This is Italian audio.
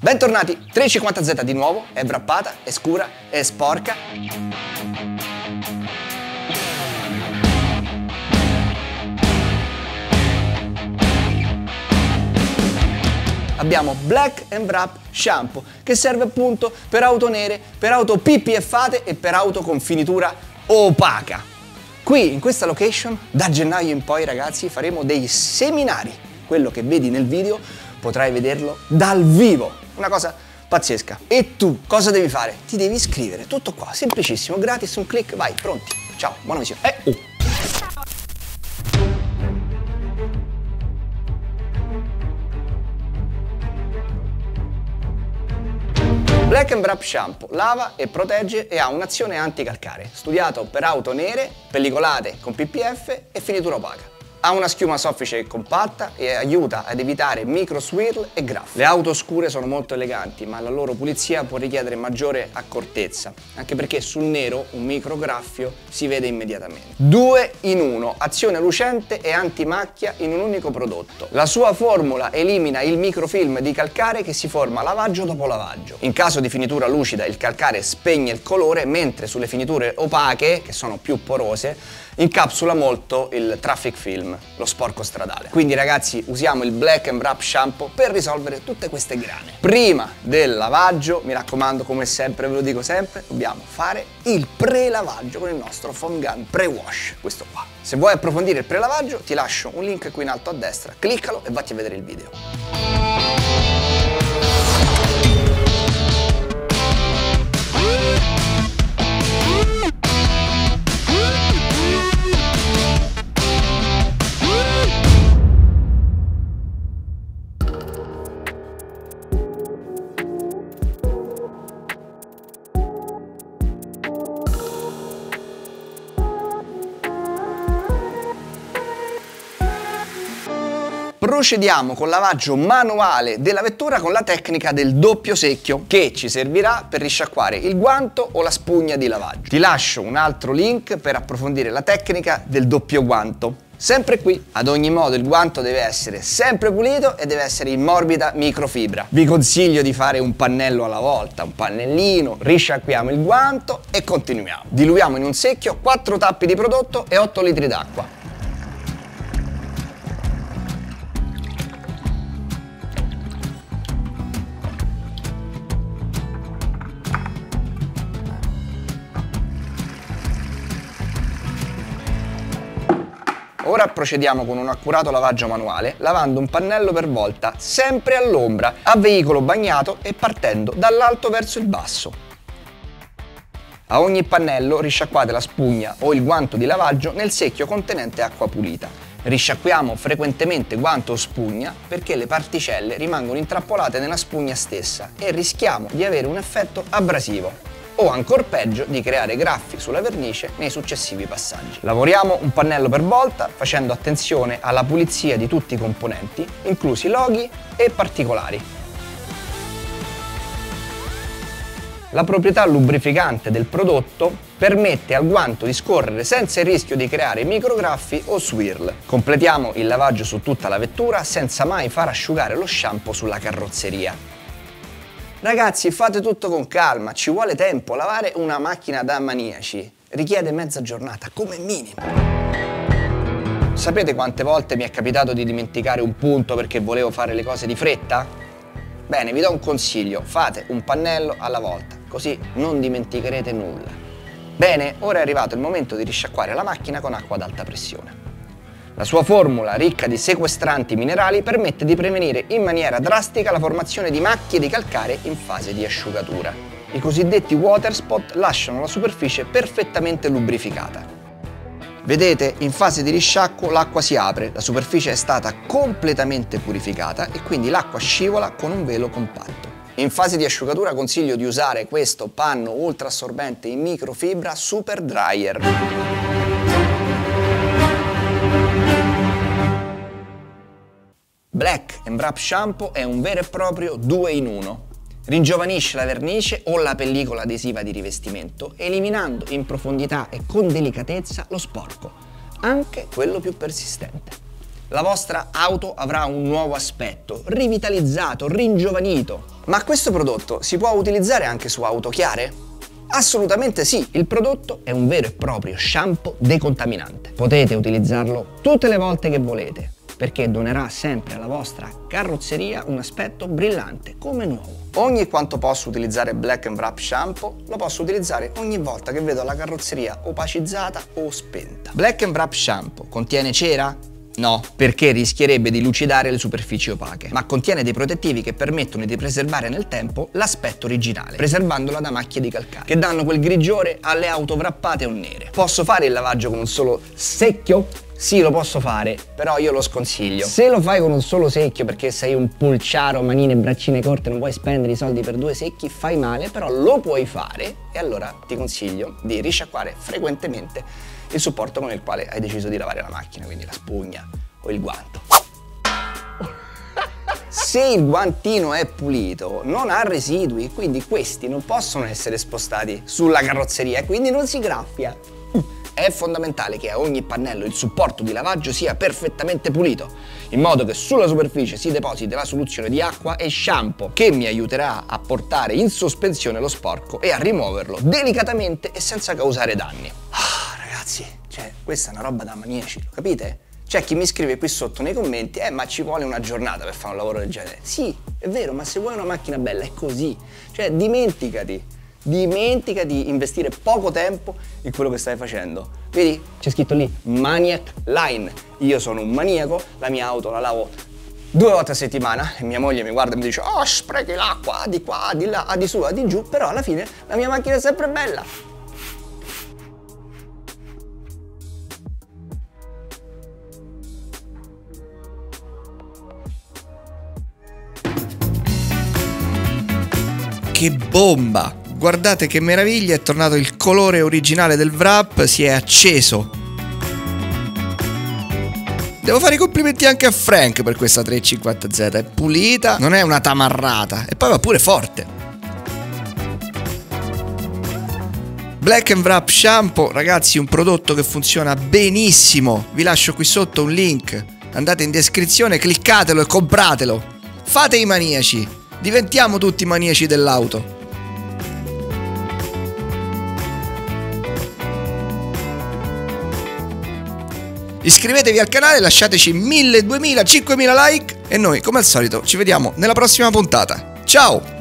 Bentornati, 350Z di nuovo, è wrappata, è scura, è sporca. Abbiamo Black and Wrap Shampoo che serve appunto per auto nere, per auto PPFate e per auto con finitura opaca. Qui in questa location da gennaio in poi ragazzi faremo dei seminari. Quello che vedi nel video potrai vederlo dal vivo. Una cosa pazzesca. E tu cosa devi fare? Ti devi iscrivere, tutto qua, semplicissimo, gratis, un click, vai, pronti. Ciao, buona visione. Eh, oh. Black and Wrap Shampoo lava e protegge e ha un'azione anticalcare, studiato per auto nere, pellicolate con PPF e finitura opaca. Ha una schiuma soffice e compatta e aiuta ad evitare micro swirl e graffi. Le auto scure sono molto eleganti, ma la loro pulizia può richiedere maggiore accortezza, anche perché sul nero un micro graffio si vede immediatamente. Due in uno, azione lucente e antimacchia in un unico prodotto. La sua formula elimina il microfilm di calcare che si forma lavaggio dopo lavaggio. In caso di finitura lucida il calcare spegne il colore, mentre sulle finiture opache, che sono più porose, incapsula molto il traffic film, lo sporco stradale. Quindi ragazzi usiamo il Black and Wrap Shampoo per risolvere tutte queste grane. Prima del lavaggio, mi raccomando come sempre, ve lo dico sempre, dobbiamo fare il pre-lavaggio con il nostro foam gun pre-wash, questo qua. Se vuoi approfondire il pre-lavaggio ti lascio un link qui in alto a destra, cliccalo e vatti a vedere il video. Procediamo col lavaggio manuale della vettura con la tecnica del doppio secchio che ci servirà per risciacquare il guanto o la spugna di lavaggio. Ti lascio un altro link per approfondire la tecnica del doppio guanto. Sempre qui, ad ogni modo il guanto deve essere sempre pulito e deve essere in morbida microfibra. Vi consiglio di fare un pannello alla volta, un pannellino, risciacquiamo il guanto e continuiamo. Diluiamo in un secchio 4 tappi di prodotto e 8 litri d'acqua. Ora procediamo con un accurato lavaggio manuale, lavando un pannello per volta, sempre all'ombra, a veicolo bagnato e partendo dall'alto verso il basso. A ogni pannello risciacquate la spugna o il guanto di lavaggio nel secchio contenente acqua pulita. Risciacquiamo frequentemente guanto o spugna perché le particelle rimangono intrappolate nella spugna stessa e rischiamo di avere un effetto abrasivo o ancora peggio di creare graffi sulla vernice nei successivi passaggi. Lavoriamo un pannello per volta facendo attenzione alla pulizia di tutti i componenti, inclusi loghi e particolari. La proprietà lubrificante del prodotto permette al guanto di scorrere senza il rischio di creare micrograffi o swirl. Completiamo il lavaggio su tutta la vettura senza mai far asciugare lo shampoo sulla carrozzeria. Ragazzi, fate tutto con calma, ci vuole tempo. Lavare una macchina da maniaci richiede mezza giornata, come minimo. Sapete quante volte mi è capitato di dimenticare un punto perché volevo fare le cose di fretta? Bene, vi do un consiglio, fate un pannello alla volta, così non dimenticherete nulla. Bene, ora è arrivato il momento di risciacquare la macchina con acqua ad alta pressione. La sua formula, ricca di sequestranti minerali, permette di prevenire in maniera drastica la formazione di macchie di calcare in fase di asciugatura. I cosiddetti water spot lasciano la superficie perfettamente lubrificata. Vedete, in fase di risciacquo l'acqua si apre, la superficie è stata completamente purificata e quindi l'acqua scivola con un velo compatto. In fase di asciugatura consiglio di usare questo panno ultra assorbente in microfibra Super Dryer. Black and Wrap Shampoo è un vero e proprio 2 in 1. Ringiovanisce la vernice o la pellicola adesiva di rivestimento, eliminando in profondità e con delicatezza lo sporco, anche quello più persistente. la vostra auto avrà un nuovo aspetto, rivitalizzato, ringiovanito. Ma questo prodotto si può utilizzare anche su auto chiare? Assolutamente sì, il prodotto è un vero e proprio shampoo decontaminante. Potete utilizzarlo tutte le volte che volete, perché donerà sempre alla vostra carrozzeria un aspetto brillante, come nuovo. Ogni quanto posso utilizzare Black Wrap Shampoo, lo posso utilizzare ogni volta che vedo la carrozzeria opacizzata o spenta. Black Wrap Shampoo contiene cera? No, perché rischierebbe di lucidare le superfici opache, ma contiene dei protettivi che permettono di preservare nel tempo l'aspetto originale, preservandola da macchie di calcare, che danno quel grigiore alle auto wrappate o nere. Posso fare il lavaggio con un solo secchio? Sì, lo posso fare, però io lo sconsiglio. Se lo fai con un solo secchio perché sei un pulciaro, manine braccine corte, non vuoi spendere i soldi per due secchi, fai male, però lo puoi fare e allora ti consiglio di risciacquare frequentemente il supporto con il quale hai deciso di lavare la macchina, quindi la spugna o il guanto. Se il guantino è pulito non ha residui, quindi questi non possono essere spostati sulla carrozzeria e quindi non si graffia. È fondamentale che a ogni pannello il supporto di lavaggio sia perfettamente pulito, in modo che sulla superficie si depositi la soluzione di acqua e shampoo che mi aiuterà a portare in sospensione lo sporco e a rimuoverlo delicatamente e senza causare danni. Ah, ragazzi, cioè, questa è una roba da maniaci, lo capite? C'è chi mi scrive qui sotto nei commenti, eh ma ci vuole una giornata per fare un lavoro del genere. Sì, è vero, ma se vuoi una macchina bella è così. Cioè, dimenticati dimentica di investire poco tempo in quello che stai facendo. Vedi? C'è scritto lì Maniac Line. Io sono un maniaco, la mia auto la lavo due volte a settimana e mia moglie mi guarda e mi dice oh sprechi l'acqua di qua, di là, di su, di giù, però alla fine la mia macchina è sempre bella. Che bomba! Guardate che meraviglia, è tornato il colore originale del wrap, si è acceso. Devo fare i complimenti anche a Frank per questa 350Z, è pulita, non è una tamarrata e poi va pure forte. Black and Wrap Shampoo, ragazzi, un prodotto che funziona benissimo. Vi lascio qui sotto un link. Andate in descrizione, cliccatelo e compratelo. Fate i maniaci. Diventiamo tutti maniaci dell'auto. Iscrivetevi al canale, lasciateci 1000, 2000, 5000 like e noi come al solito ci vediamo nella prossima puntata. Ciao!